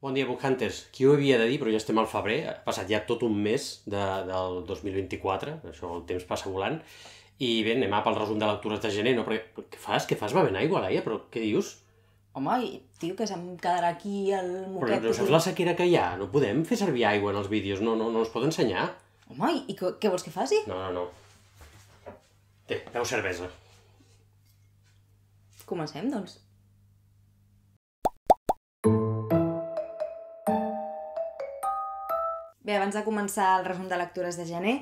Bon dia, Book Hunters. Qui ho havia de dir, però ja estem al febrer, ha passat ja tot un mes de, del 2024, això el temps passa volant, i bé, anem a pel resum de lectures de gener, no? Perquè, què fas? Què fas bevent aigua, Laia? Però què dius? Home, i, tio, que se'm quedarà aquí el Però moquet. no saps la sequera que hi ha? No podem fer servir aigua en els vídeos, no, no, no ens pot ensenyar. Home, i, i què, què vols que faci? No, no, no. Té, beu cervesa. Comencem, doncs. Bé, abans de començar el resum de lectures de gener,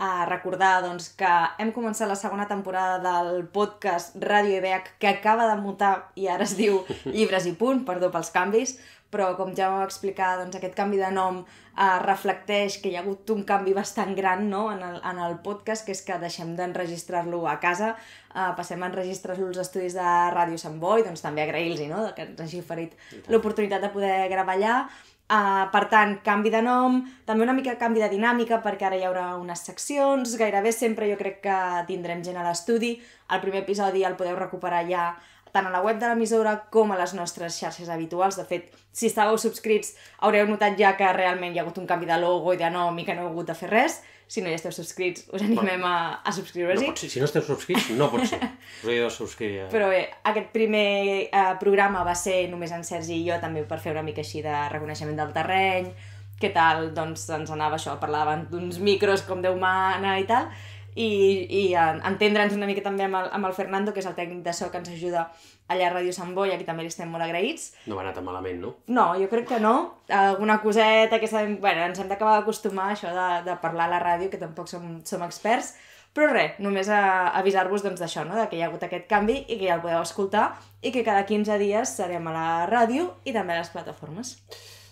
a recordar doncs, que hem començat la segona temporada del podcast Ràdio EBH, que acaba de mutar i ara es diu Llibres i Punt, perdó pels canvis, però com ja vam explicar, doncs, aquest canvi de nom eh, reflecteix que hi ha hagut un canvi bastant gran no? en, el, en el podcast, que és que deixem d'enregistrar-lo a casa, eh, passem a enregistrar-lo als estudis de Ràdio Sant Boi, doncs també agrair-los no? que ens hagi oferit l'oportunitat de poder gravar allà, Uh, per tant, canvi de nom, també una mica canvi de dinàmica perquè ara hi haurà unes seccions, gairebé sempre jo crec que tindrem gent a l'estudi. El primer episodi el podeu recuperar ja tant a la web de l'emissora com a les nostres xarxes habituals. De fet, si estàveu subscrits haureu notat ja que realment hi ha hagut un canvi de logo i de nom i que no heu hagut de fer res. Si no hi esteu subscrits, us animem a, a No subscriure-s'hi. ser. Si no esteu subscrits, no pot ser. Us heu de subscriure. Però bé, aquest primer eh, programa va ser només en Sergi i jo, també per fer una mica així de reconeixement del terreny, què tal, doncs ens anava això, parlaven d'uns micros com Déu mana i tal, i, i en- entendre'ns una mica també amb el, amb el Fernando, que és el tècnic de so que ens ajuda allà a Ràdio Sant Boi, aquí també li estem molt agraïts. No va anar tan malament, no? No, jo crec que no. Alguna coseta que sabem... Bueno, ens hem d'acabar d'acostumar a això de, de parlar a la ràdio, que tampoc som, som experts, però res, només avisar-vos doncs, d'això, no? de que hi ha hagut aquest canvi i que ja el podeu escoltar i que cada 15 dies serem a la ràdio i també a les plataformes.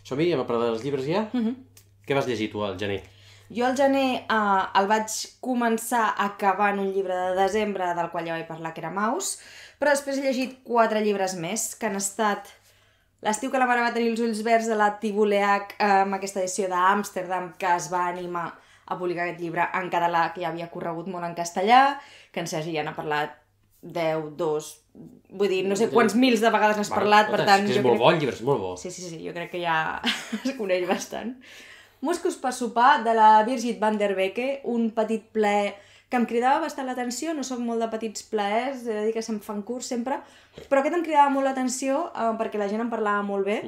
Som-hi, hem a parlar dels llibres ja? Mhm. Què vas llegir tu al gener? Jo al gener eh, el vaig començar acabant un llibre de desembre del qual ja vaig parlar, que era Maus, però després he llegit quatre llibres més, que han estat l'estiu que la mare va tenir els ulls verds de la Tibuleac eh, amb aquesta edició d'Amsterdam que es va animar a publicar aquest llibre en català, que ja havia corregut molt en castellà, que en Sergi ja n'ha parlat 10, 2... Vull dir, no sé quants mils de vegades n'has parlat, per tant... És, que és jo molt crec- bo, el llibre és molt bo. Sí, sí, sí, jo crec que ja es coneix bastant. Muscos per sopar, de la Birgit van der Becke, un petit plaer que em cridava bastant l'atenció, no sóc molt de petits plaers, he de dir que se'm fan curts sempre, però aquest em cridava molt l'atenció eh, perquè la gent en parlava molt bé,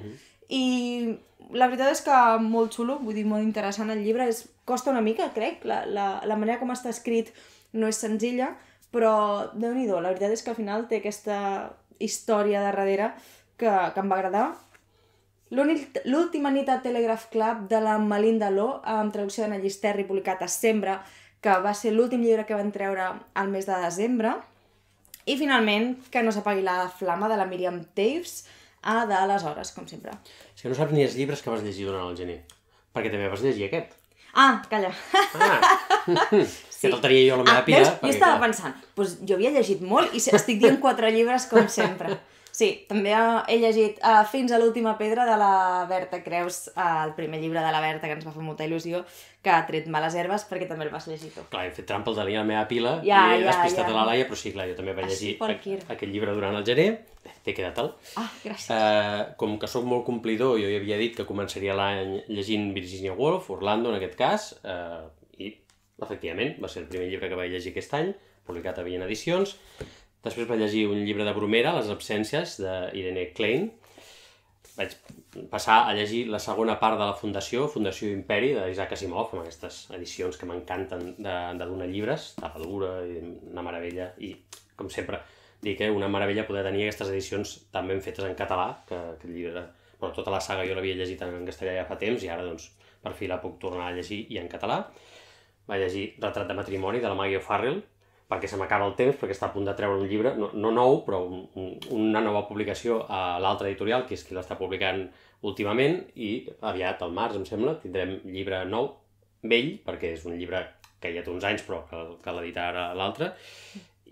i la veritat és que molt xulo, vull dir, molt interessant el llibre, és, costa una mica, crec, la, la, la manera com està escrit no és senzilla, però déu nhi la veritat és que al final té aquesta història de darrere que, que em va agradar. L'última nit a Telegraph Club de la Melinda Lo, amb traducció d'Anna Llisterri, publicat a Sembra, que va ser l'últim llibre que van treure al mes de desembre. I finalment, Que no s'apagui la flama, de la Miriam Taves, a d'aleshores, com sempre. És que no saps ni els llibres que vas llegir durant el gener. Perquè també vas llegir aquest. Ah, calla. Ah! sí. Que te'l tenia jo a la meva ah, pila. Veus? Jo estava clar, pensant, doncs jo havia llegit molt i estic dient quatre llibres com sempre. Sí, també he llegit uh, Fins a l'última pedra de la Berta Creus, uh, el primer llibre de la Berta, que ens va fer molta il·lusió, que ha tret males herbes perquè també el vas llegir tu. Clar, he fet trampa, el a la meva pila Ja, i he ja, despistat ja. a la Laia, però sí, clar, jo també vaig llegir aquest llibre durant el gener. T'he quedat tal. Ah, gràcies. Uh, com que sóc molt complidor, jo ja havia dit que començaria l'any llegint Virginia Woolf, Orlando en aquest cas, uh, i efectivament va ser el primer llibre que vaig llegir aquest any, publicat a Vien Edicions. Després vaig llegir un llibre de Bromera, Les absències, d'Irene Klein. Vaig passar a llegir la segona part de la Fundació, Fundació Imperi, d'Isaac Asimov, amb aquestes edicions que m'encanten de, de donar llibres, tapa dura, i una meravella, i com sempre dir que una meravella poder tenir aquestes edicions tan ben fetes en català, que aquest llibre, bueno, tota la saga jo l'havia llegit en castellà ja fa temps i ara doncs per fi la puc tornar a llegir i en català. Vaig llegir Retrat de matrimoni de la Maggie O'Farrell, perquè se m'acaba el temps, perquè està a punt de treure un llibre, no, no nou, però un, un, una nova publicació a l'altra editorial, que és qui l'està publicant últimament, i aviat, al març, em sembla, tindrem llibre nou, vell, perquè és un llibre que ja té uns anys, però que, que l'edita ara l'altre,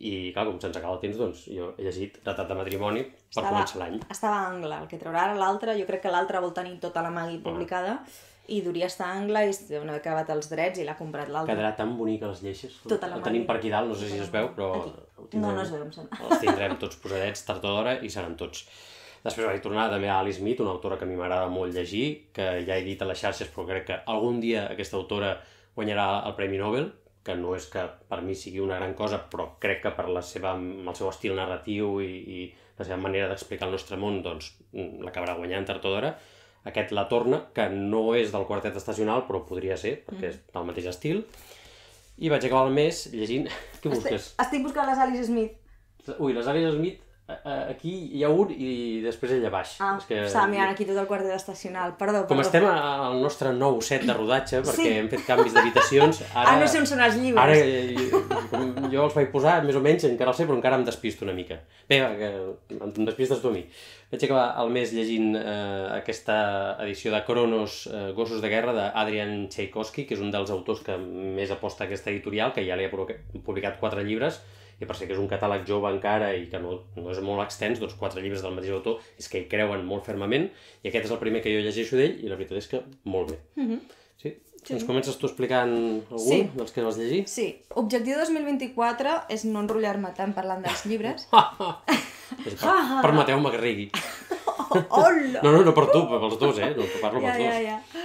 i clar, com se'ns acaba el temps, doncs jo he llegit Retrat de matrimoni per Estava- començar l'any. Estava a Angle, el que traurà ara l'altre, jo crec que l'altre vol tenir tota la Magui Ah. I duria estar a Angle i deu haver acabat els drets i l'ha comprat l'altre. Quedarà tan bonica les lleixes. Tota la el tenim per aquí dalt, no sé si es veu, però ho tindrem, No, no es veu, em sembla. els tindrem tots posadets tard o d'hora i seran tots. Després vaig tornar també a Alice Smith, una autora que a mi m'agrada molt llegir, que ja he dit a les xarxes, però crec que algun dia aquesta autora guanyarà el Premi Nobel, que no és que per mi sigui una gran cosa, però crec que per la seva, el seu estil narratiu i, i la seva manera d'explicar el nostre món, doncs l'acabarà guanyant tard o d'hora. Aquest la torna, que no és del quartet estacional, però podria ser, perquè mm. és del mateix estil. I vaig acabar el mes llegint... Què busques? Estic, estic buscant les Alice Smith. Ui, les Alice Smith aquí hi ha un i després ella baix. Ah, és que... estava mirant aquí tot el quartet estacional, perdó. Com perdó. estem al nostre nou set de rodatge, perquè sí. hem fet canvis d'habitacions, ara... Ah, no sé on són els llibres. Ara, eh, com jo els vaig posar, més o menys, encara els sé, però encara em despisto una mica. Bé, que em despistes tu a mi. Vaig acabar el mes llegint eh, aquesta edició de Cronos, eh, Gossos de Guerra, d'Adrian Tchaikovsky, que és un dels autors que més aposta a aquesta editorial, que ja li ha publicat quatre llibres, i per ser que és un catàleg jove encara i que no, no és molt extens, doncs quatre llibres del mateix autor és que hi creuen molt fermament i aquest és el primer que jo llegeixo d'ell i la veritat és que molt bé. Mm -hmm. Sí? Sí. Ens comences tu explicant algun sí. dels que vas llegir? Sí. Objectiu 2024 és no enrotllar-me tant parlant dels llibres. Permeteu-me que rigui. Hola! No, no, no per tu, pels dos, eh? No, parlo ja, pels dos. Ja, ja.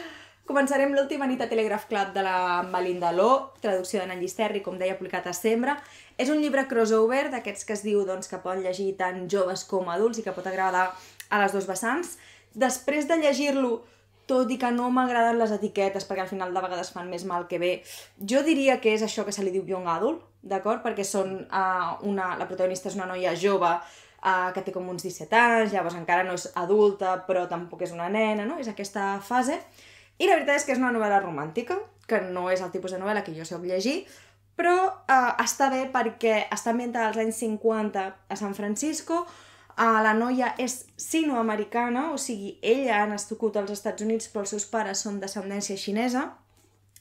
Començarem l'última nit a Telegraph Club de la Melinda Lo, traducció d'en Llisterri, com deia, publicat a Sembra. És un llibre crossover, d'aquests que es diu doncs, que poden llegir tant joves com adults i que pot agradar a les dues vessants. Després de llegir-lo, tot i que no m'agraden les etiquetes, perquè al final de vegades fan més mal que bé, jo diria que és això que se li diu young adult, d'acord? Perquè són, uh, una, la protagonista és una noia jove uh, que té com uns 17 anys, llavors encara no és adulta, però tampoc és una nena, no? És aquesta fase. I la veritat és que és una novel·la romàntica, que no és el tipus de novel·la que jo soc llegir, però eh, està bé perquè està ambientada als anys 50 a San Francisco, eh, la noia és sinoamericana, o sigui, ella ha nascut als Estats Units però els seus pares són d'ascendència xinesa,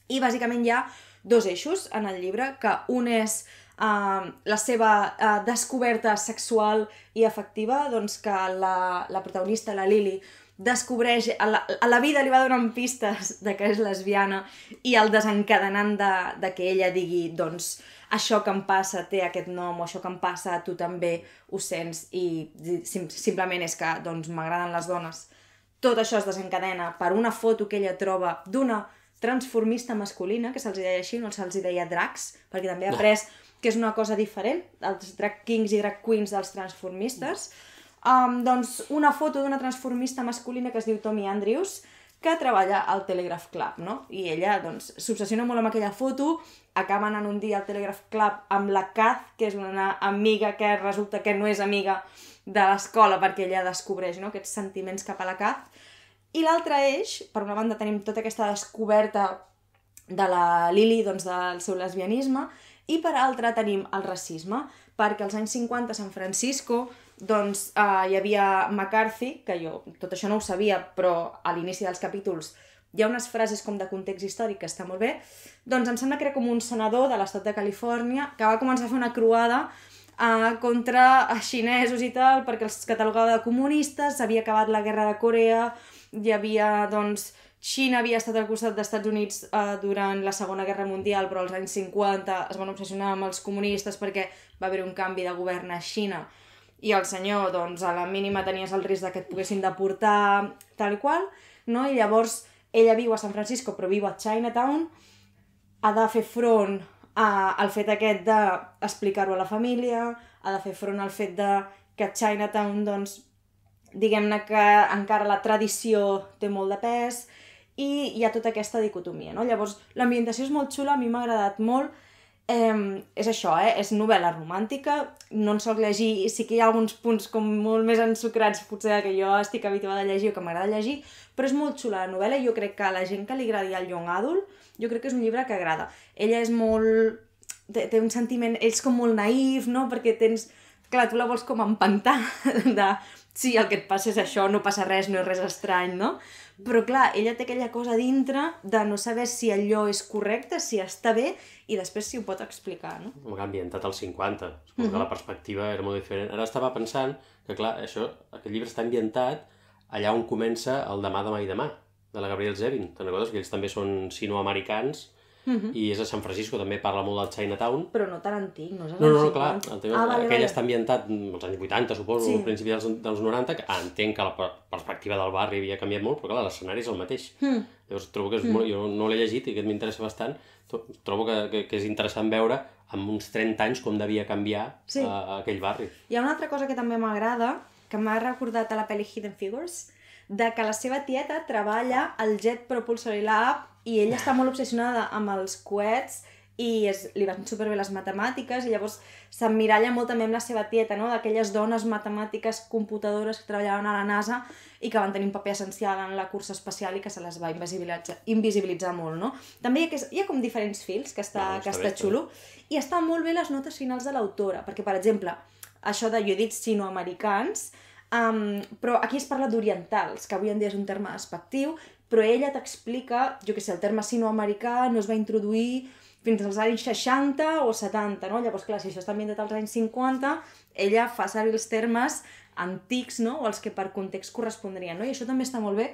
i bàsicament hi ha dos eixos en el llibre, que un és uh, la seva uh, descoberta sexual i afectiva, doncs que la, la protagonista, la Lily, descobreix, a la, a la vida li va donant pistes de que és lesbiana i el desencadenant de, de que ella digui, doncs, això que em passa té aquest nom o això que em passa tu també ho sents i sim simplement és que doncs m'agraden les dones. Tot això es desencadena per una foto que ella troba d'una transformista masculina, que se'ls deia així, no se'ls deia dracs, perquè també ha après que és una cosa diferent, els drag kings i drag queens dels transformistes. No um, doncs una foto d'una transformista masculina que es diu Tommy Andrews, que treballa al Telegraph Club, no? I ella, doncs, s'obsessiona molt amb aquella foto, acaba anant un dia al Telegraph Club amb la Kath, que és una amiga que resulta que no és amiga de l'escola perquè ella descobreix no? aquests sentiments cap a la Kath. I l'altre eix, per una banda tenim tota aquesta descoberta de la Lily, doncs, del seu lesbianisme, i per altra tenim el racisme, perquè als anys 50 a San Francisco doncs uh, hi havia McCarthy, que jo tot això no ho sabia, però a l'inici dels capítols hi ha unes frases com de context històric que està molt bé, doncs em sembla que era com un senador de l'estat de Califòrnia que va començar a fer una croada uh, contra xinesos i tal, perquè els catalogava de comunistes, s'havia acabat la guerra de Corea, hi havia, doncs, Xina havia estat al costat dels Estats Units uh, durant la Segona Guerra Mundial, però als anys 50 es van obsessionar amb els comunistes perquè va haver un canvi de govern a Xina i el senyor, doncs, a la mínima tenies el risc que et poguessin deportar tal i qual, no? I llavors ella viu a San Francisco però viu a Chinatown, ha de fer front a, al fet aquest d'explicar-ho a la família, ha de fer front al fet de que Chinatown, doncs, diguem-ne que encara la tradició té molt de pes i hi ha tota aquesta dicotomia, no? Llavors, l'ambientació és molt xula, a mi m'ha agradat molt, Eh, és això, eh? és novel·la romàntica, no en soc llegir, sí que hi ha alguns punts com molt més ensucrats potser que jo estic habituada a llegir o que m'agrada llegir, però és molt xula la novel·la i jo crec que a la gent que li agradi el young adult, jo crec que és un llibre que agrada. Ella és molt... té, té un sentiment, és com molt naïf, no? Perquè tens... Clar, tu la vols com empantar de... Sí, el que et passa és això, no passa res, no és res estrany, no? Però clar, ella té aquella cosa dintre de no saber si allò és correcte, si està bé, i després si ho pot explicar, no? Un ambientat als 50. Suposo mm -hmm. que la perspectiva era molt diferent. Ara estava pensant que, clar, això, aquest llibre està ambientat allà on comença el demà, demà i demà, de la Gabriel Zevin. Te'n recordes que ells també són sinoamericans i és a San Francisco, també parla molt del Chinatown. Però no tan antic, no és No, no, no, clar, 50. el tema, ah, vale, aquell vale. està ambientat als anys 80, suposo, Sí. al principi dels, dels 90, que entenc que la per- perspectiva del barri havia canviat molt, però clar, l'escenari és el mateix. Mm. Llavors trobo que és molt... Jo no l'he llegit i aquest m'interessa bastant. Tro- Trobo que, que, que és interessant veure amb uns 30 anys com devia canviar Sí. uh, aquell barri. Hi ha una altra cosa que també m'agrada, que m'ha recordat a la pel·li Hidden Figures, de que la seva tieta treballa al Jet Propulsory Lab i ella està molt obsessionada amb els coets i es, li van superbé les matemàtiques i llavors s'emmiralla molt també amb la seva tieta, no? d'aquelles dones matemàtiques computadores que treballaven a la NASA i que van tenir un paper essencial en la cursa espacial i que se les va invisibilitzar, invisibilitzar molt. No? També hi ha, que- hi ha com diferents fils que està, No, que està està està xulo i estan molt bé les notes finals de l'autora, perquè, per exemple, això de jo he dit sinoamericans, um, però aquí es parla d'orientals, que avui en dia és un terme despectiu, però ella t'explica, jo que sé, el terme sinoamericà no es va introduir fins als anys 60 o 70, no? Llavors, clar, si això està ambientat als anys 50, ella fa servir els termes antics, no? O els que per context correspondrien, no? I això també està molt bé.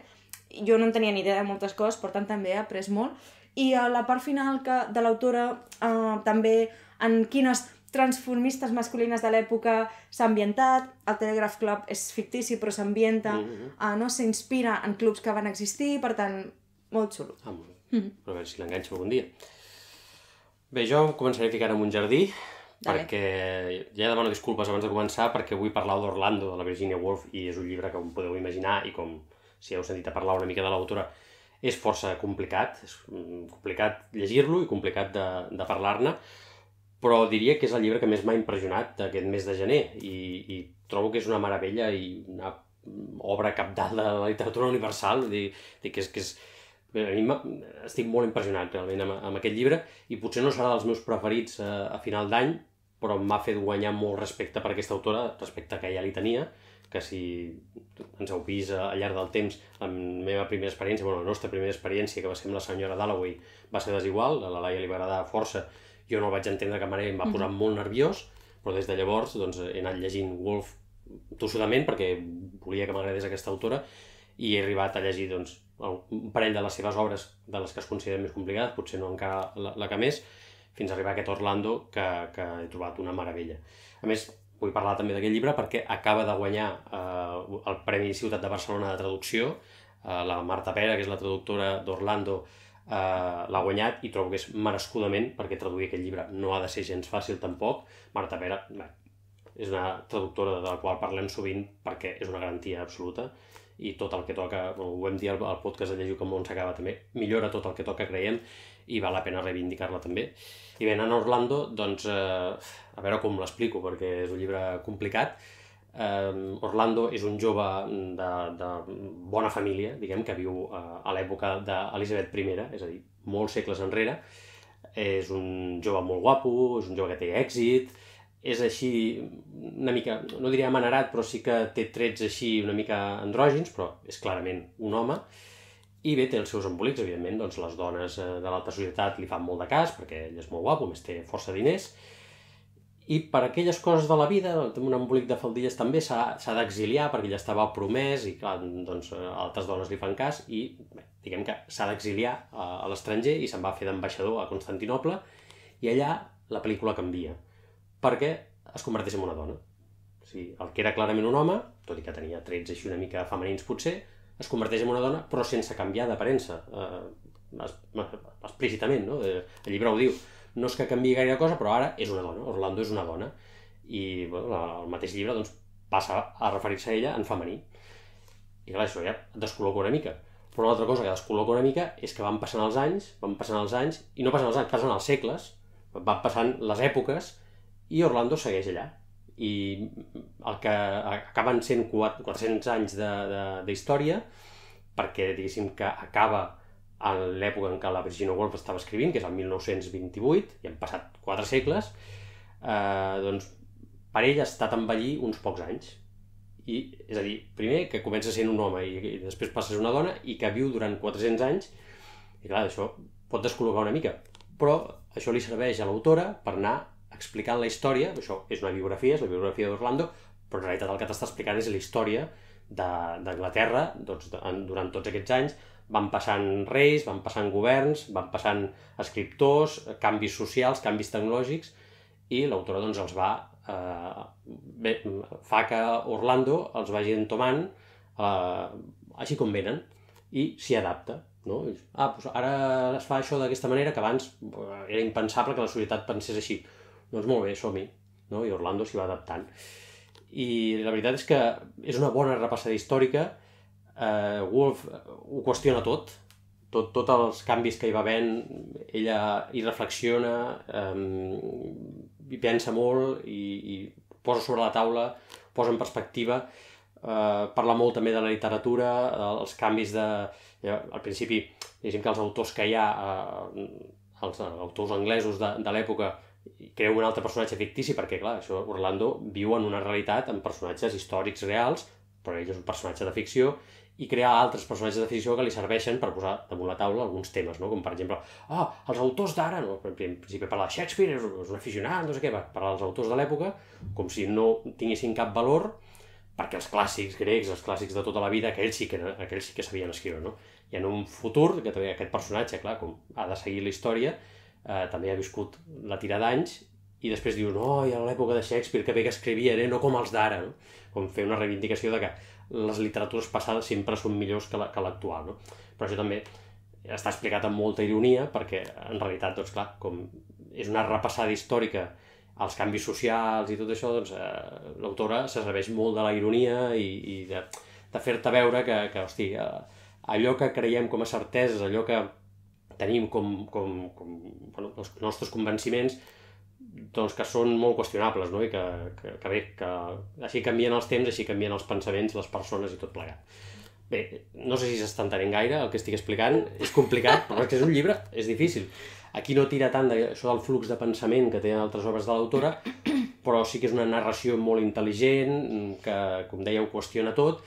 Jo no en tenia ni idea de moltes coses, per tant també he après molt. I a la part final que, de l'autora eh, també en quines transformistes masculines de l'època s'ha ambientat, el Telegraph Club és fictici però s'ambienta, Mhm. eh, no s'inspira en clubs que van existir, per tant, molt xulo. Ah, molt bé. Però a veure si l'enganxo algun dia. Bé, jo començaré a ficar en un jardí, Dale. perquè ja demano disculpes abans de començar, perquè vull parlar d'Orlando, de la Virginia Woolf, i és un llibre que com podeu imaginar, i com si heu sentit a parlar una mica de l'autora, és força complicat, és mm, complicat llegir-lo i complicat de, de parlar-ne, però diria que és el llibre que més m'ha impressionat d'aquest mes de gener, i, i trobo que és una meravella i una obra capdalt de la literatura universal, vull dir, que és, que és, a mi estic molt impressionat realment amb, amb aquest llibre i potser no serà dels meus preferits a, a final d'any, però m'ha fet guanyar molt respecte per aquesta autora, respecte que ja li tenia, que si ens heu vist al llarg del temps, la meva primera experiència, bueno, la nostra primera experiència, que va ser amb la senyora Dalloway, va ser desigual, a la Laia li va agradar força, jo no el vaig entendre de cap manera i em va posar molt nerviós, però des de llavors doncs, he anat llegint Wolf tossudament perquè volia que m'agradés aquesta autora i he arribat a llegir doncs, un parell de les seves obres de les que es consideren més complicades, potser no encara la, la que més, fins a arribar a aquest Orlando que, que he trobat una meravella. A més, vull parlar també d'aquest llibre perquè acaba de guanyar eh, el Premi Ciutat de Barcelona de Traducció, eh, la Marta Pera, que és la traductora d'Orlando, eh, l'ha guanyat i trobo que és merescudament perquè traduir aquest llibre no ha de ser gens fàcil tampoc. Marta Pera bé, és una traductora de la qual parlem sovint perquè és una garantia absoluta i tot el que toca, ho vam dir al, al podcast de Llegiu com on s'acaba també, millora tot el que toca, creiem, i val la pena reivindicar-la també. I bé, a Orlando, doncs, eh, a veure com l'explico, perquè és un llibre complicat. Eh, Orlando és un jove de, de bona família, diguem, que viu eh, a l'època d'Elisabet I, és a dir, molts segles enrere. És un jove molt guapo, és un jove que té èxit, és així una mica, no diria amanerat, però sí que té trets així una mica andrògins, però és clarament un home. I bé, té els seus embolics, evidentment, doncs les dones eh, de l'alta societat li fan molt de cas, perquè ell és molt guapo, més té força diners, i per aquelles coses de la vida, un embolic de faldilles també s'ha d'exiliar perquè ell estava promès i clar, doncs eh, altres dones li fan cas i bé, diguem que s'ha d'exiliar a, a l'estranger i se'n va fer d'ambaixador a Constantinople i allà la pel·lícula canvia perquè es converteix en una dona. O sigui, el que era clarament un home, tot i que tenia trets així una mica femenins potser, es converteix en una dona però sense canviar d'aparença, eh, explícitament, no? Eh, El llibre ho diu. No és que canvi gaire cosa, però ara és una dona, Orlando és una dona. I bueno, el mateix llibre doncs, passa a referir-se a ella en femení. I clar, això ja descol·loca una mica. Però una altra cosa que descol·loca una mica és que van passant els anys, van passant els anys, i no passen els anys, passen els segles, van passant les èpoques, i Orlando segueix allà. I el que acaben sent quat- 400 anys d'història, perquè diguéssim que acaba en l'època en què la Virginia Woolf estava escrivint, que és el 1928, i han passat 4 segles, eh, doncs per ell ha estat envellir uns pocs anys. I, és a dir, primer que comença sent un home i, i després passa a ser una dona i que viu durant 400 anys i clar, això pot descol·locar una mica però això li serveix a l'autora per anar explicant la història, això és una biografia, és la biografia d'Orlando, però en realitat el que t'està explicant és la història d'Anglaterra doncs, durant tots aquests anys, van passant reis, van passant governs, van passant escriptors, canvis socials, canvis tecnològics, i l'autora doncs, els va... Eh, bé, fa que Orlando els vagi entomant eh, així com venen i s'hi adapta. No? Ah, doncs ara es fa això d'aquesta manera, que abans eh, era impensable que la societat pensés així. Doncs molt bé, som-hi. No? I Orlando s'hi va adaptant. I la veritat és que és una bona repassada històrica. Eh, Wolf ho qüestiona tot, tot, tots els canvis que hi va havent, ella hi reflexiona, eh, hi pensa molt i, i posa sobre la taula, posa en perspectiva, eh, parla molt també de la literatura, els canvis de... Ja, al principi, diguéssim que els autors que hi ha, eh, els autors anglesos de, de l'època, creu un altre personatge fictici, perquè, clar, això, Orlando viu en una realitat amb personatges històrics reals, però ell és un personatge de ficció, i crear altres personatges de ficció que li serveixen per posar damunt la taula alguns temes, no? com per exemple, ah, els autors d'ara, no? en principi parlar de Shakespeare, és, és un aficionat, no sé què, va parlar dels autors de l'època, com si no tinguessin cap valor, perquè els clàssics grecs, els clàssics de tota la vida, aquells sí que, aquells sí que sabien escriure, no? I en un futur, que també aquest personatge, clar, com ha de seguir la història, eh, també ha viscut la tira d'anys, i després dius, no, i a l'època de Shakespeare, que bé que escrivien, eh? no com els d'ara, no? Com fer una reivindicació de que les literatures passades sempre són millors que l'actual, no? Però això també està explicat amb molta ironia, perquè en realitat, doncs clar, com és una repassada històrica als canvis socials i tot això, doncs eh, l'autora se serveix molt de la ironia i, i de, de fer-te veure que, que hosti, eh, allò que creiem com a certeses, allò que tenim com, com, com bueno, els nostres convenciments, doncs que són molt qüestionables, no? I que, que, que bé, que així canvien els temps, així canvien els pensaments, les persones i tot plegat. Bé, no sé si s'està entenent gaire el que estic explicant, és complicat, però és que és un llibre, és difícil. Aquí no tira tant això del flux de pensament que tenen altres obres de l'autora, però sí que és una narració molt intel·ligent, que, com ho qüestiona tot,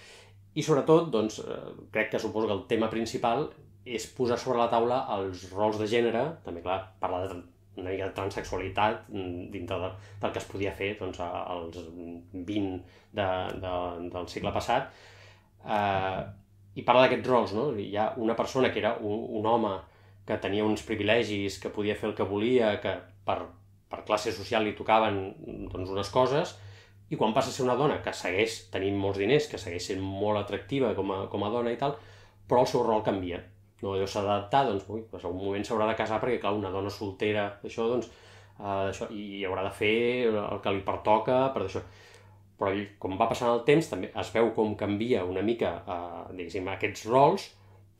i sobretot, doncs, eh, crec que suposo que el tema principal és posar sobre la taula els rols de gènere, també, clar, parlar de una mica de transexualitat mm, dintre de, del que es podia fer doncs, als 20 de, de, del segle passat. Eh, I parla d'aquests rols, no? Hi ha una persona que era un, un home que tenia uns privilegis, que podia fer el que volia, que per, per classe social li tocaven doncs, unes coses, i quan passa a ser una dona que segueix tenint molts diners, que segueix sent molt atractiva com a, com a dona i tal, però el seu rol canvia no allò s'ha d'adaptar, doncs, ui, doncs, un moment s'haurà de casar perquè, clar, una dona soltera, això, doncs, uh, això, i haurà de fer el que li pertoca, per això. Però com va passant el temps, també es veu com canvia una mica, uh, diguéssim, aquests rols,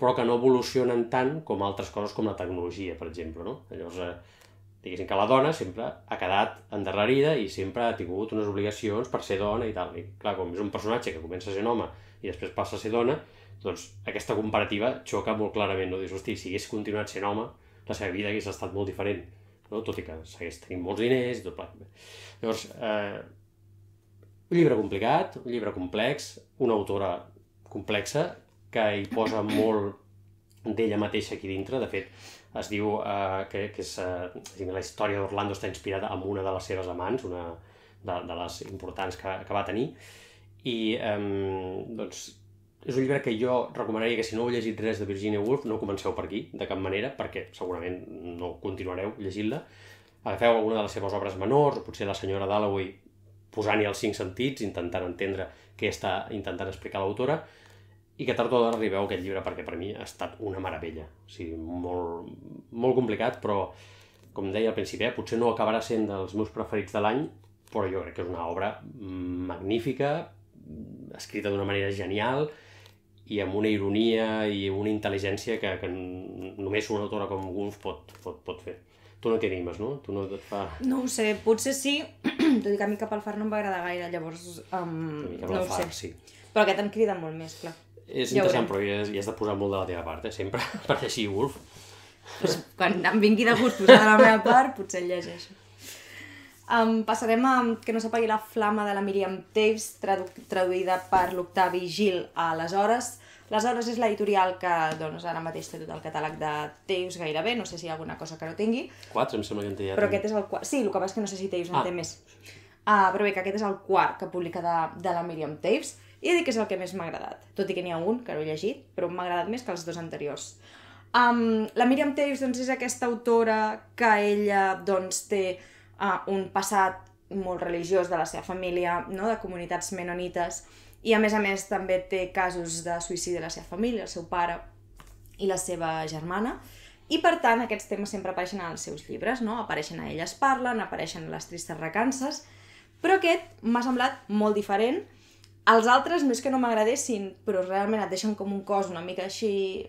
però que no evolucionen tant com altres coses com la tecnologia, per exemple, no? Llavors, eh, diguéssim que la dona sempre ha quedat endarrerida i sempre ha tingut unes obligacions per ser dona i tal. I clar, com és un personatge que comença sent home i després passa a ser dona, doncs aquesta comparativa xoca molt clarament, no? Dius, hosti, si hagués continuat sent home, la seva vida hagués estat molt diferent, no? tot i que segueix tenint molts diners i tot plegat. Llavors, eh, un llibre complicat, un llibre complex, una autora complexa, que hi posa molt d'ella mateixa aquí dintre, de fet, es diu eh, que, que és, eh, la història d'Orlando està inspirada en una de les seves amants, una de, de les importants que, que va tenir, i eh, doncs és un llibre que jo recomanaria que si no heu llegit res de Virginia Woolf no comenceu per aquí, de cap manera, perquè segurament no continuareu llegint-la. Agafeu alguna de les seves obres menors, o potser la senyora Dalloway posant-hi els cinc sentits, intentant entendre què està intentant explicar l'autora, i que tard o d'hora arribeu a aquest llibre perquè per mi ha estat una meravella. O sigui, molt, molt complicat, però com deia al principi, eh, potser no acabarà sent dels meus preferits de l'any, però jo crec que és una obra magnífica, escrita d'una manera genial, i amb una ironia i una intel·ligència que, que només una autora com Woolf pot, pot, pot fer. Tu no t'hi animes, no? Tu no et fa... No ho sé, potser sí, tot i que a mi cap al far no em va agradar gaire, llavors um, no ho far, sé. Sí. Però aquest em crida molt més, clar. És ja interessant, però hi has, hi has de posar molt de la teva part, eh? sempre, perquè així Wolf. Pues, quan em vingui de gust posar de la meva part, potser el llegeixo. Um, passarem a Que no s'apagui la flama de la Miriam Taves, tradu traduïda per l'Octavi Gil a Les Hores. Les Hores és l'editorial que doncs, ara mateix té tot el catàleg de Taves gairebé, no sé si hi ha alguna cosa que no tingui. Quatre, em sembla que en té ja. Però aquest és el quart. Sí, el que passa és que no sé si Taves en ah. té més. Uh, però bé, que aquest és el quart que publica de, de la Miriam Taves I he dir que és el que més m'ha agradat, tot i que n'hi ha un, que no he llegit, però m'ha agradat més que els dos anteriors. Um, la Miriam Taves doncs, és aquesta autora que ella doncs, té uh, un passat molt religiós de la seva família, no? de comunitats menonites, i a més a més també té casos de suïcidi de la seva família, el seu pare i la seva germana, i per tant aquests temes sempre apareixen en els seus llibres, no? apareixen a elles parlen, apareixen les tristes recances, però aquest m'ha semblat molt diferent, els altres no és que no m'agradessin, però realment et deixen com un cos una mica així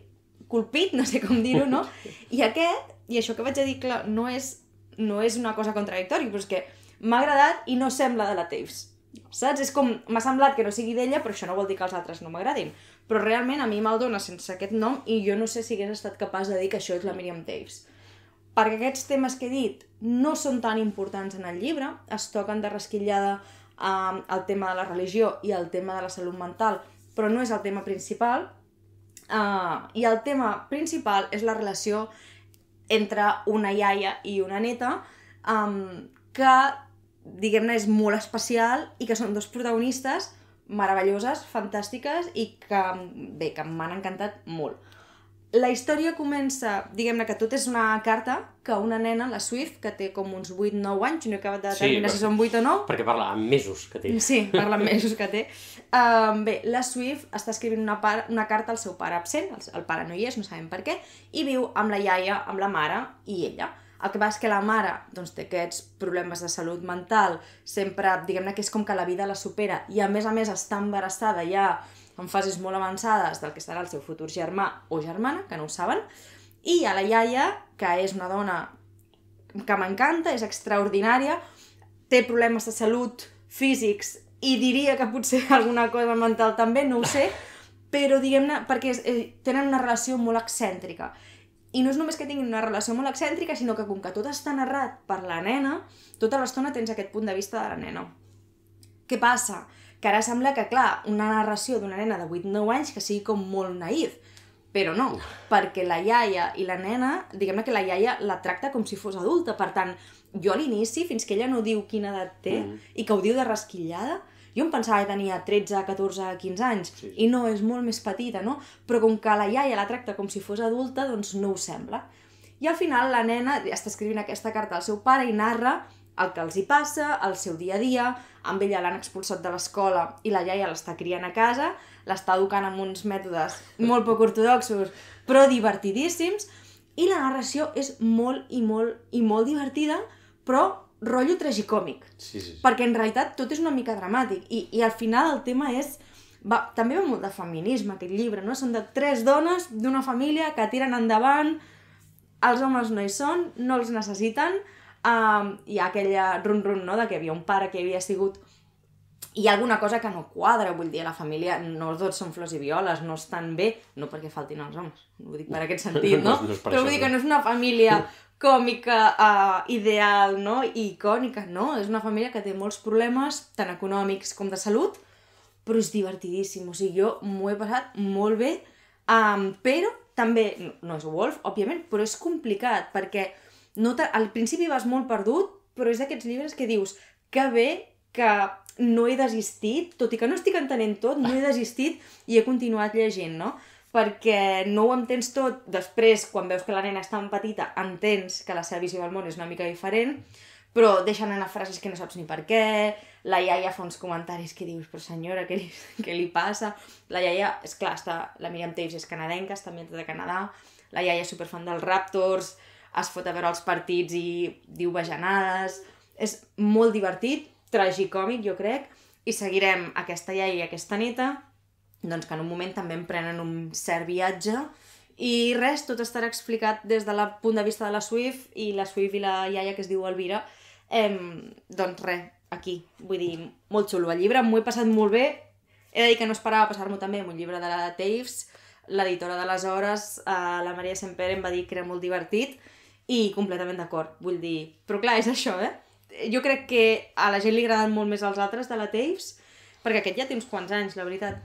colpit, no sé com dir-ho, no? I aquest, i això que vaig a dir, clar, no és, no és una cosa contradictòria, però és que m'ha agradat i no sembla de la Taves. Saps? És com, m'ha semblat que no sigui d'ella, però això no vol dir que els altres no m'agradin. Però realment a mi me'l dona sense aquest nom i jo no sé si hagués estat capaç de dir que això és la Miriam Taves. Perquè aquests temes que he dit no són tan importants en el llibre, es toquen de resquillada um, el tema de la religió i el tema de la salut mental, però no és el tema principal. Uh, I el tema principal és la relació entre una iaia i una neta, um, que, diguem-ne, és molt especial i que són dos protagonistes meravelloses, fantàstiques i que, bé, que m'han encantat molt. La història comença, diguem-ne que tot és una carta que una nena, la Swift, que té com uns 8-9 anys, no he acabat de determinar sí, si són 8 o 9. Perquè parla amb mesos que té. Sí, parla amb mesos que té. Um, bé, la Swift està escrivint una, par una carta al seu pare absent, el, el pare no hi és, no sabem per què, i viu amb la iaia, amb la mare i ella. El que va és que la mare doncs, té aquests problemes de salut mental, sempre, diguem-ne que és com que la vida la supera, i a més a més està embarassada ja en fases molt avançades del que serà el seu futur germà o germana, que no ho saben, i a la iaia, que és una dona que m'encanta, és extraordinària, té problemes de salut físics i diria que potser alguna cosa mental també, no ho sé, però diguem-ne, perquè és, eh, tenen una relació molt excèntrica. I no és només que tinguin una relació molt excèntrica, sinó que com que tot està narrat per la nena, tota l'estona tens aquest punt de vista de la nena. Què passa? Que ara sembla que, clar, una narració d'una nena de 8-9 anys que sigui com molt naïf, però no, perquè la iaia i la nena, diguem-ne que la iaia la tracta com si fos adulta, per tant, jo a l'inici, fins que ella no diu quina edat té, mm. i que ho diu de rasquillada, jo em pensava que tenia 13, 14, 15 anys, sí, i no, és molt més petita, no? Però com que la iaia la tracta com si fos adulta, doncs no ho sembla. I al final la nena està escrivint aquesta carta al seu pare i narra el que els hi passa, el seu dia a dia, amb ella l'han expulsat de l'escola i la iaia l'està criant a casa, l'està educant amb uns mètodes molt poc ortodoxos, però divertidíssims, i la narració és molt i molt i molt divertida, però rotllo tragicòmic. Sí, sí, sí. Perquè en realitat tot és una mica dramàtic, i, i al final el tema és... Va, també va molt de feminisme, aquest llibre, no? Són de tres dones d'una família que tiren endavant, els homes no hi són, no els necessiten, um, hi ha aquella run-run, no?, de que hi havia un pare que havia sigut hi ha alguna cosa que no quadra, vull dir, la família no tots són flors i violes, no estan bé, no perquè faltin els homes, no ho dic per aquest sentit, no? no, no Però vull dir que no és una família còmica, uh, ideal, no? I icònica, no? És una família que té molts problemes, tant econòmics com de salut, però és divertidíssim, o sigui, jo m'ho he passat molt bé, um, però també, no és Wolf, òbviament, però és complicat, perquè no al principi vas molt perdut, però és d'aquests llibres que dius que bé que no he desistit, tot i que no estic entenent tot, no he desistit i he continuat llegint, no? Perquè no ho entens tot, després, quan veus que la nena és tan petita, entens que la seva visió del món és una mica diferent, però deixen anar frases que no saps ni per què, la iaia fa uns comentaris que dius, però senyora, què li, què li passa? La iaia, és clar, està, la Miriam Taves és canadenca, està ambientada a Canadà, la iaia és superfan dels Raptors, es fot a veure els partits i diu bajanades... És molt divertit, tragicòmic, jo crec, i seguirem aquesta iaia i aquesta neta, doncs que en un moment també emprenen un cert viatge, i res, tot estarà explicat des de punt de vista de la Swift, i la Swift i la iaia, que es diu Elvira, eh, doncs res, aquí, vull dir, molt xulo el llibre, m'ho he passat molt bé, he de dir que no esperava passar-m'ho també amb un llibre de la Taves, l'editora d'aleshores, eh, la Maria Semper, em va dir que era molt divertit, i completament d'acord, vull dir... Però clar, és això, eh? Jo crec que a la gent li agraden molt més els altres de la Taves, perquè aquest ja té uns quants anys, la veritat.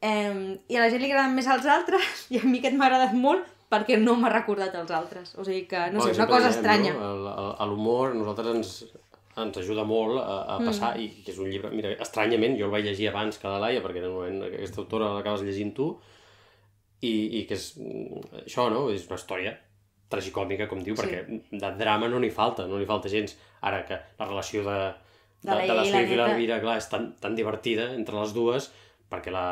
Eh, I a la gent li agraden més els altres, i a mi aquest m'ha agradat molt perquè no m'ha recordat els altres. O sigui que, no sé, és una cosa estranya. No? A l'humor, nosaltres ens, ens ajuda molt a, a passar, mm. i que és un llibre... Mira, estranyament, jo el vaig llegir abans que la Laia, perquè normalment aquesta autora l'acabes llegint tu, i, i que és mm, això, no? És una història tragicòmica, com diu, sí. perquè de drama no n'hi falta, no n'hi falta gens. Ara que la relació de, de, de, de la Swift i l'Elvira, clar, és tan, tan divertida entre les dues, perquè la,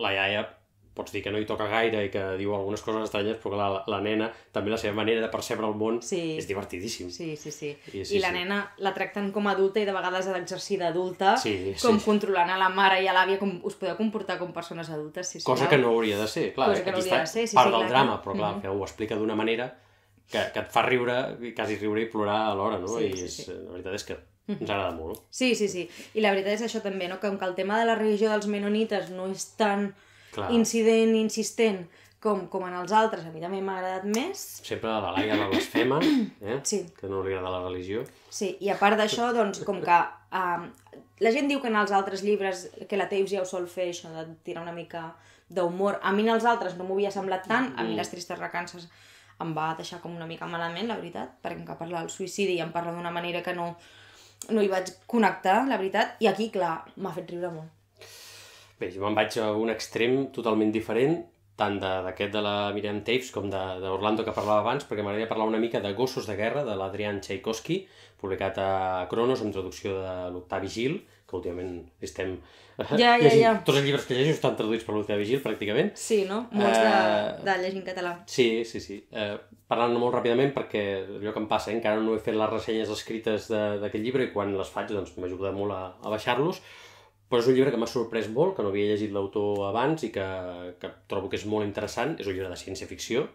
la iaia pots dir que no hi toca gaire i que diu algunes coses estranyes, però que la, la nena, també la seva manera de percebre el món sí. és divertidíssim. Sí, sí, sí. I, sí, I la sí. nena la tracten com a adulta i de vegades ha d'exercir d'adulta, sí, com sí. controlant a la mare i a l'àvia, com us podeu comportar com persones adultes, sí, Cosa que no hauria de ser, clar. Cosa que no hauria de ser, sí, part sí, del clar. drama, però clar, mm -hmm. que ho explica d'una manera que, que et fa riure, quasi riure i plorar alhora, no? Sí, I sí, és, sí. la veritat és que ens agrada molt. Sí, sí, sí. I la veritat és això també, no? Com que el tema de la religió dels menonites no és tan Clar. incident, insistent, com, com en els altres, a mi també m'ha agradat més. Sempre la Laia la blasfema, eh? Sí. que no li agrada la religió. Sí, i a part d'això, doncs, com que um, la gent diu que en els altres llibres, que la Taves ja ho sol fer, això de tirar una mica d'humor. A mi en els altres no m'ho havia semblat tant, a mi les tristes recances em va deixar com una mica malament, la veritat, perquè em parla del suïcidi i em parla d'una manera que no, no hi vaig connectar, la veritat, i aquí, clar, m'ha fet riure molt. Bé, jo me'n vaig a un extrem totalment diferent, tant d'aquest de, de la Miriam Taves com d'Orlando que parlava abans, perquè m'agradaria parlar una mica de Gossos de guerra, de l'Adrián Tchaikovsky, publicat a Cronos, amb traducció de l'Octavi Gil, que últimament estem Ja, ja, ja. Tots els llibres que llegeixo estan traduïts per l'Octavi Gil, pràcticament. Sí, no? Molts de, de llegir en català. Sí, sí, sí. Eh, parlant molt ràpidament, perquè allò que em passa, eh, encara no he fet les ressenyes escrites de- d'aquest llibre i quan les faig doncs, m'ajuda molt a, a baixar-los, però és un llibre que m'ha sorprès molt, que no havia llegit l'autor abans i que, que trobo que és molt interessant. És un llibre de ciència-ficció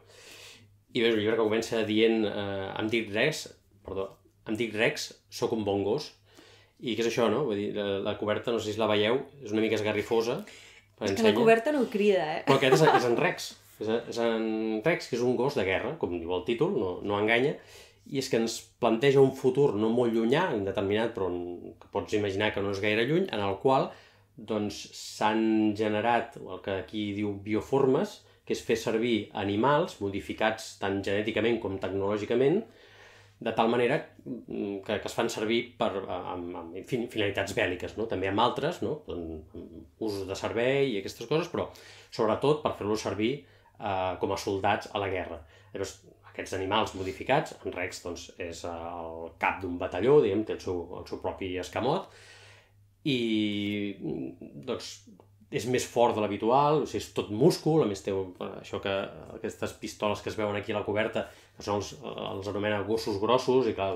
i bé, és un llibre que comença dient eh, em dic Rex, perdó, em dic Rex, sóc un bon gos. I què és això, no? Vull dir, la, la coberta, no sé si la veieu, és una mica esgarrifosa. És que la coberta no crida, eh? Però aquest és, és en Rex. És, és en Rex, que és un gos de guerra, com diu el títol, no, no enganya, i és que ens planteja un futur no molt llunyà, indeterminat, però en- que pots imaginar que no és gaire lluny, en el qual doncs s'han generat el que aquí diu bioformes, que és fer servir animals modificats tant genèticament com tecnològicament, de tal manera mm, que, que es fan servir per, amb, amb fin- finalitats bèl·liques, no? també amb altres, no? amb, amb usos de servei i aquestes coses, però sobretot per fer-los servir eh, com a soldats a la guerra. Llavors, aquests animals modificats, en Rex doncs, és eh, el cap d'un batalló, diguem, té el seu, el seu propi escamot, i doncs, és més fort de l'habitual, o sigui, és tot múscul, a més té eh, això que, aquestes pistoles que es veuen aquí a la coberta, són els, els anomena gossos grossos, i clar,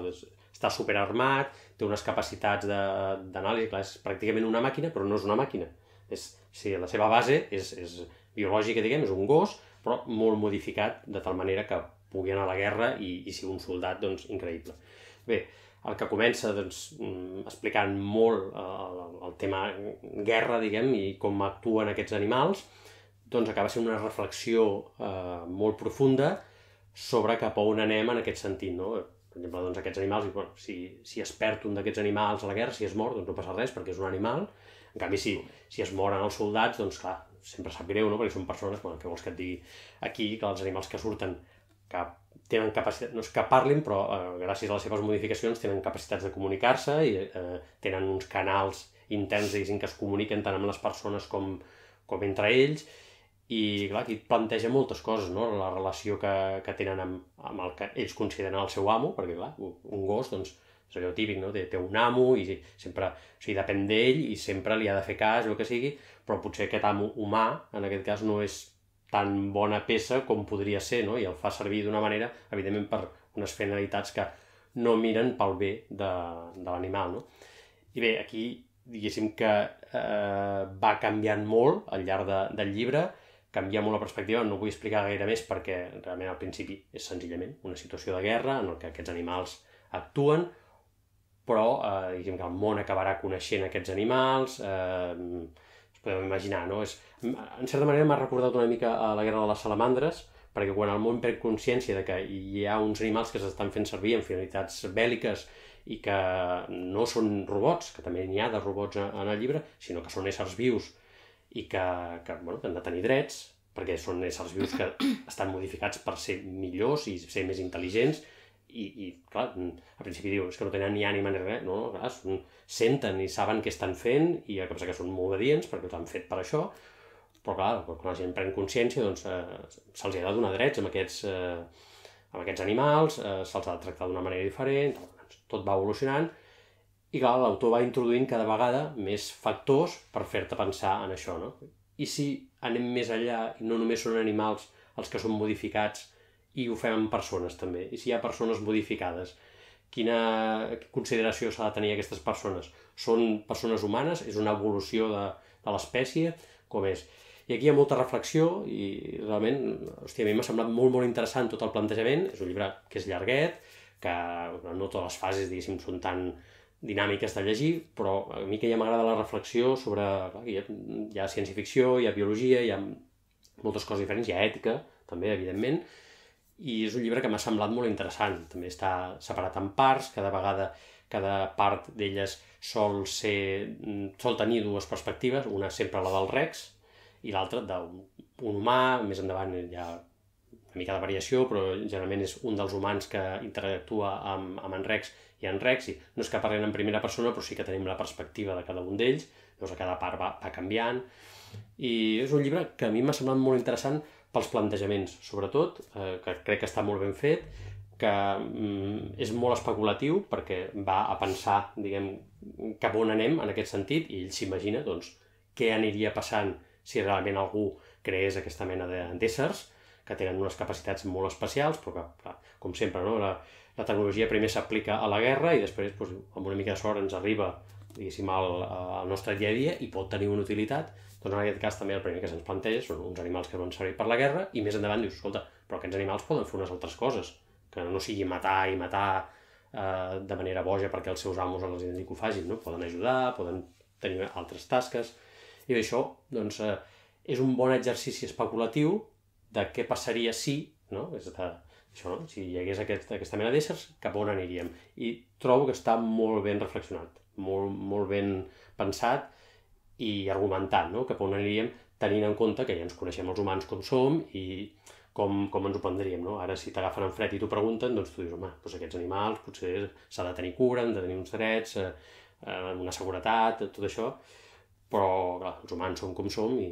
està superarmat, té unes capacitats d'anàlisi, clar, és pràcticament una màquina, però no és una màquina. És, sí, la seva base és, és biològica, diguem, és un gos, però molt modificat, de tal manera que pugui anar a la guerra i, i sigui un soldat, doncs, increïble. Bé, el que comença doncs, mm, explicant molt eh, el, el tema guerra, diguem, i com actuen aquests animals, doncs acaba sent una reflexió eh, molt profunda sobre cap a on anem en aquest sentit, no? Per exemple, doncs aquests animals, bueno, si, si es perd un d'aquests animals a la guerra, si es mor, doncs no passa res perquè és un animal. En canvi, si, si es moren els soldats, doncs clar, sempre sap greu, no? Perquè són persones, bueno, què vols que et digui aquí, que els animals que surten que tenen capacitat, no és que parlin, però eh, gràcies a les seves modificacions tenen capacitats de comunicar-se i eh, tenen uns canals interns, diguéssim, que es comuniquen tant amb les persones com, com entre ells i clar, aquí planteja moltes coses, no? la relació que, que tenen amb, amb el que ells consideren el seu amo, perquè clar, un gos doncs, és allò típic, no? té, té un amo i sempre, o sigui, depèn d'ell i sempre li ha de fer cas el que sigui, però potser aquest amo humà, en aquest cas, no és tan bona peça com podria ser, no? i el fa servir d'una manera, evidentment, per unes finalitats que no miren pel bé de, de l'animal. No? I bé, aquí diguéssim que eh, va canviant molt al llarg de, del llibre, canvia molt la perspectiva, no vull explicar gaire més perquè realment al principi és senzillament una situació de guerra en que aquests animals actuen, però eh, diguem que el món acabarà coneixent aquests animals, eh, us podeu imaginar, no? És, en certa manera m'ha recordat una mica a la guerra de les salamandres, perquè quan el món pren consciència de que hi ha uns animals que s'estan fent servir en finalitats bèl·liques i que no són robots, que també n'hi ha de robots en el llibre, sinó que són éssers vius i que, que, bueno, que han de tenir drets, perquè són éssers vius que estan modificats per ser millors i ser més intel·ligents, i, i clar, al principi diu, és que no tenen ni ànima ni res, no, clar, són, senten i saben què estan fent i el que passa que són molt obedients perquè ho han fet per això, però clar, quan la gent pren consciència, doncs eh, se'ls ha de donar drets amb aquests, eh, amb aquests animals, eh, se'ls ha de tractar d'una manera diferent, doncs, tot va evolucionant, i clar, l'autor va introduint cada vegada més factors per fer-te pensar en això, no? I si anem més enllà i no només són animals els que són modificats i ho fem amb persones també, i si hi ha persones modificades, quina consideració s'ha de tenir aquestes persones? Són persones humanes? És una evolució de, de l'espècie? Com és? I aquí hi ha molta reflexió i realment, hòstia, a mi m'ha semblat molt, molt interessant tot el plantejament. És un llibre que és llarguet, que no totes les fases, diguéssim, són tan dinàmiques de llegir, però a mi que ja m'agrada la reflexió sobre... Clar, hi, ha, hi ha ciència-ficció, hi ha biologia, hi ha moltes coses diferents, hi ha ètica, també, evidentment, i és un llibre que m'ha semblat molt interessant. També està separat en parts, cada vegada cada part d'elles sol, ser, sol tenir dues perspectives, una sempre la del Rex i l'altra d'un humà, més endavant hi ha una mica de variació, però generalment és un dels humans que interactua amb, amb en Rex i en Rex, i no és que parlem en primera persona, però sí que tenim la perspectiva de cada un d'ells, llavors cada part va, va canviant, i és un llibre que a mi m'ha semblat molt interessant pels plantejaments, sobretot, eh, que crec que està molt ben fet, que mm, és molt especulatiu perquè va a pensar, diguem, cap on anem en aquest sentit i ell s'imagina, doncs, què aniria passant si realment algú creés aquesta mena d'éssers que tenen unes capacitats molt especials, però que, clar, com sempre, no? la, la tecnologia primer s'aplica a la guerra i després, doncs, amb una mica de sort, ens arriba diguéssim, al, al nostre dia a dia i pot tenir una utilitat, doncs en aquest cas també el primer que se'ns planteja són uns animals que van servir per la guerra i més endavant dius, escolta, però aquests animals poden fer unes altres coses, que no sigui matar i matar eh, de manera boja perquè els seus amos els ho facin, no? Poden ajudar, poden tenir altres tasques, i això, doncs, eh, és un bon exercici especulatiu de què passaria si, no? És de, això, no? si hi hagués aquest, aquesta mena d'éssers, cap on aniríem. I trobo que està molt ben reflexionat, molt, molt ben pensat, i argumentant no? cap on aniríem tenint en compte que ja ens coneixem els humans com som i com, com ens ho prendríem. No? Ara, si t'agafen en fred i t'ho pregunten, doncs tu dius, home, doncs aquests animals potser s'ha de tenir cura, han de tenir uns drets, eh, eh, una seguretat, tot això, però clar, els humans som com som i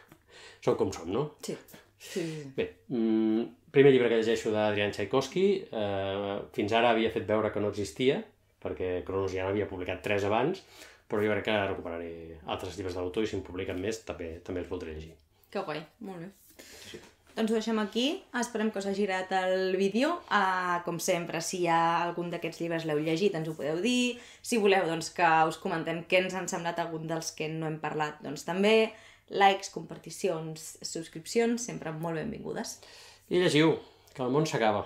som com som, no? Sí. sí. Bé, mm, primer llibre que llegeixo d'Adrián Tchaikovsky, eh, fins ara havia fet veure que no existia, perquè Cronos ja n'havia publicat tres abans, però jo crec que recuperaré altres llibres de l'autor i si en publiquen més també també els voldré llegir. Que guai, molt bé. Sí. Doncs ho deixem aquí, esperem que us hagi agradat el vídeo. Uh, com sempre, si hi ha algun d'aquests llibres l'heu llegit, ens ho podeu dir. Si voleu doncs, que us comentem què ens han semblat algun dels que no hem parlat, doncs també. Likes, comparticions, subscripcions, sempre molt benvingudes. I llegiu, que el món s'acaba.